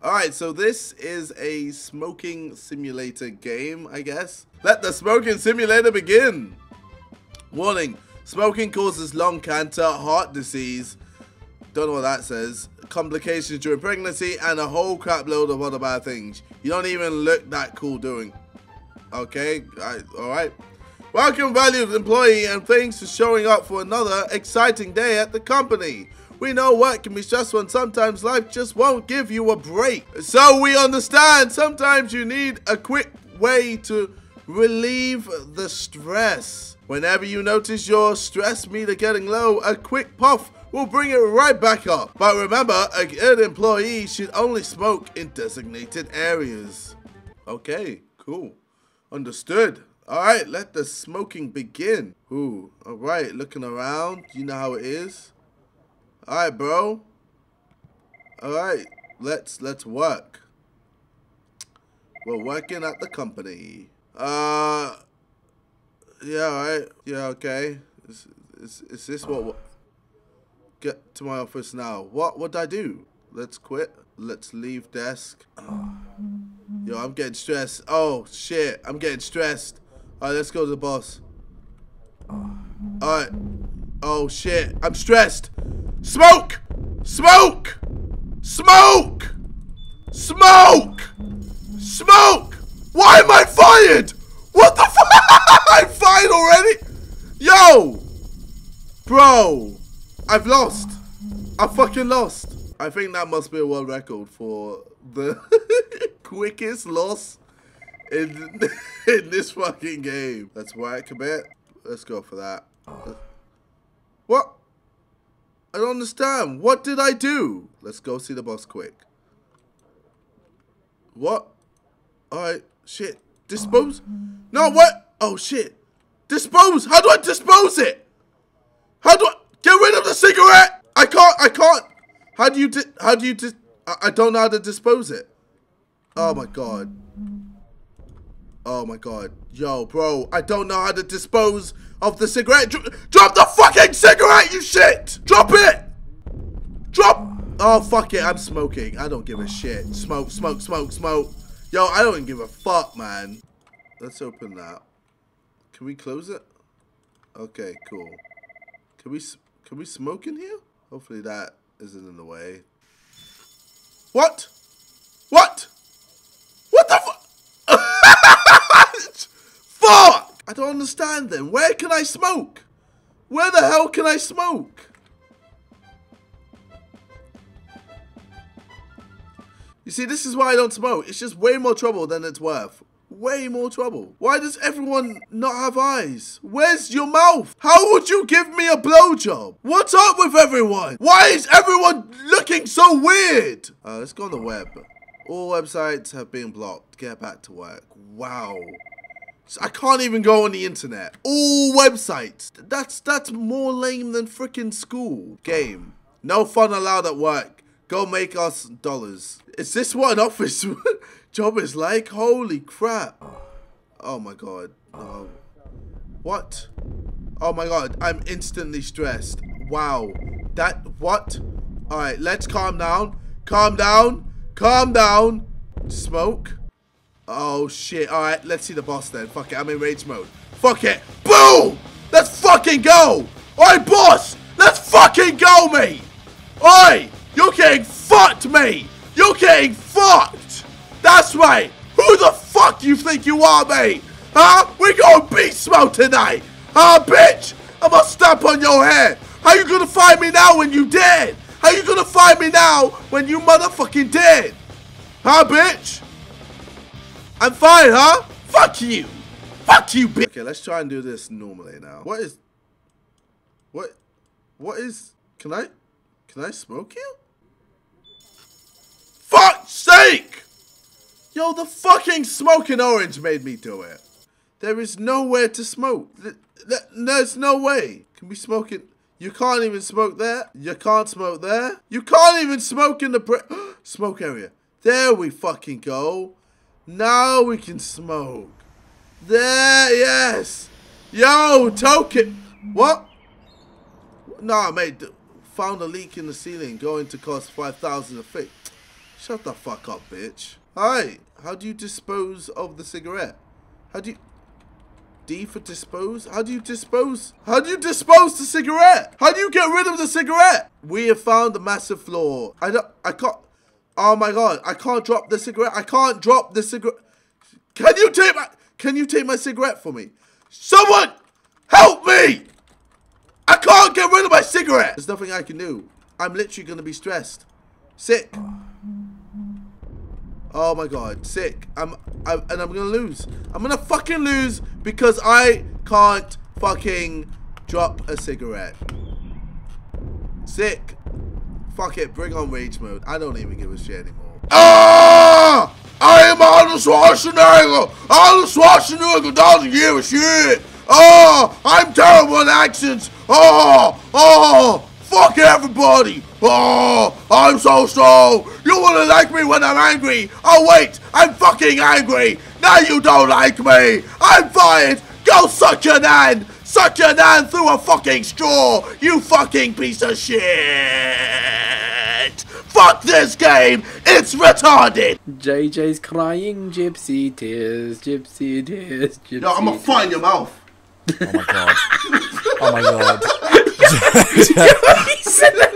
Alright, so this is a smoking simulator game, I guess. Let the smoking simulator begin! Warning, smoking causes lung cancer, heart disease, don't know what that says, complications during pregnancy, and a whole crap load of other bad things. You don't even look that cool doing. Okay, alright. Welcome, valued employee, and thanks for showing up for another exciting day at the company. We know work can be stressful and sometimes life just won't give you a break. So we understand sometimes you need a quick way to relieve the stress. Whenever you notice your stress meter getting low, a quick puff will bring it right back up. But remember, a good employee should only smoke in designated areas. Okay, cool. Understood. Alright, let the smoking begin. Ooh, alright, looking around. You know how it is. Alright, bro. Alright, let's let's work. We're working at the company. Uh Yeah, alright. Yeah, okay. Is, is, is this what get to my office now? What what I do? Let's quit. Let's leave desk. Yo, I'm getting stressed. Oh shit, I'm getting stressed. Alright, let's go to the boss. Alright. Oh shit, I'm stressed. Smoke! Smoke! Smoke! Smoke! Smoke! Why am I fired? What the fuck? I'm fired already? Yo! Bro! I've lost. I fucking lost. I think that must be a world record for the quickest loss in, in this fucking game. Let's work a bit. Let's go for that. What? I don't understand. What did I do? Let's go see the boss quick. What? Alright, shit. Dispose? No, what? Oh, shit. Dispose? How do I dispose it? How do I... Get rid of the cigarette! I can't, I can't. How do you, how do you, I, I don't know how to dispose it. Oh my god. Oh my god. Yo, bro, I don't know how to dispose of the cigarette. Dro drop the fucking cigarette, you shit! Drop it! Drop! Oh, fuck it, I'm smoking. I don't give a shit. Smoke, smoke, smoke, smoke. Yo, I don't give a fuck, man. Let's open that. Can we close it? Okay, cool. Can we, can we smoke in here? Hopefully that isn't in the way. What? What? What the fuck? Fuck! I don't understand then. Where can I smoke? Where the hell can I smoke? You see, this is why I don't smoke. It's just way more trouble than it's worth. Way more trouble. Why does everyone not have eyes? Where's your mouth? How would you give me a blowjob? What's up with everyone? Why is everyone looking so weird? Uh, let's go on the web. All websites have been blocked. Get back to work. Wow. I can't even go on the internet. All websites. That's that's more lame than freaking school. Game. No fun allowed at work. Go make us dollars. Is this what an office job is like? Holy crap. Oh my god. Oh. What? Oh my god. I'm instantly stressed. Wow. That, what? Alright, let's calm down. Calm down. Calm down. Smoke. Oh, shit. All right, let's see the boss then. Fuck it, I'm in rage mode. Fuck it. Boom! Let's fucking go! All right, boss! Let's fucking go, mate! Oi! You're getting fucked, mate! You're getting fucked! That's right! Who the fuck you think you are, mate? Huh? We're going beast mode tonight! Huh, bitch? I'm gonna stamp on your head! How you gonna find me now when you dead? How you gonna find me now when you motherfucking dead? Huh, bitch? I'm fine, huh? Fuck you. Fuck you, bitch. Okay, let's try and do this normally now. What is... What... What is... Can I... Can I smoke you? Fuck's sake! Yo, the fucking smoking orange made me do it. There is nowhere to smoke. There's no way. Can we smoke it? You can't even smoke there. You can't smoke there. You can't even smoke in the smoke area. There we fucking go. Now we can smoke. There, yes. Yo, token. What? Nah, mate. Found a leak in the ceiling going to cost 5000 a fix. Shut the fuck up, bitch. Hi. How do you dispose of the cigarette? How do you... D for dispose? How do you dispose? How do you dispose the cigarette? How do you get rid of the cigarette? We have found a massive flaw. I don't... I can't... Oh my god. I can't drop the cigarette. I can't drop the cigarette. Can you take my... Can you take my cigarette for me? Someone! Help me! I can't get rid of my cigarette! There's nothing I can do. I'm literally going to be stressed. Sick. Oh my god, sick. I'm, I'm and I'm gonna lose. I'm gonna fucking lose because I can't fucking drop a cigarette. Sick. Fuck it, bring on rage mode. I don't even give a shit anymore. Ah! I am Arnold Schwarzenegger! Arnold Schwarzenegger doesn't give a shit! Oh, I'm terrible at accents! Oh, oh, Fuck everybody! Oh, I'm so strong! You wanna like me when I'm angry! Oh wait, I'm fucking angry! Now you don't like me! I'm fired! Go suck your nan! Suck your nan through a fucking straw! You fucking piece of shit! Fuck this game! It's retarded! JJ's crying gypsy tears, gypsy tears, gypsy No, I'm gonna find your mouth! Oh my god. oh my god. he said that